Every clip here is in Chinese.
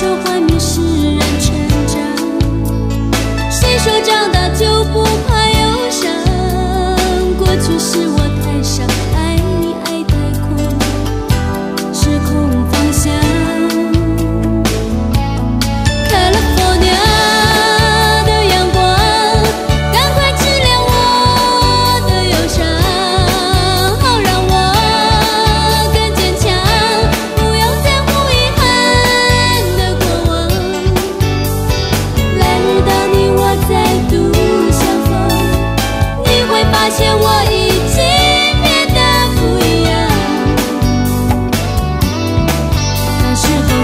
说幻灭使人成长？谁说长大就不怕忧伤？过去是我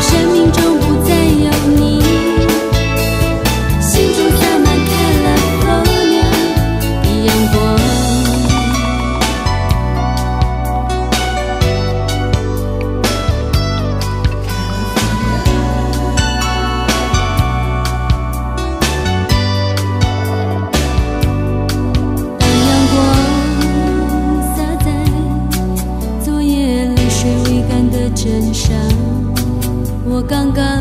生命中刚刚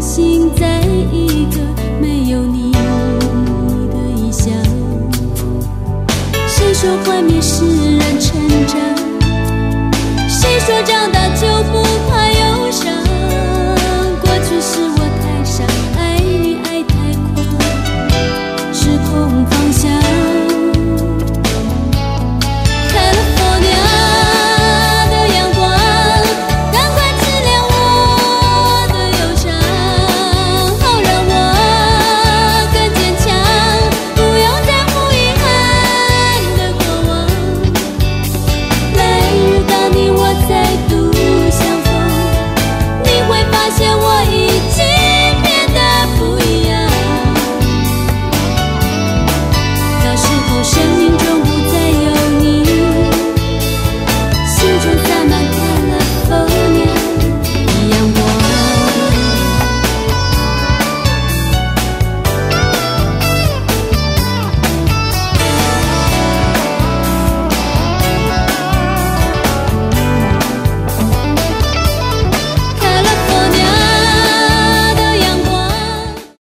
醒在一个没有你的异乡。谁说幻灭使人成长？谁说长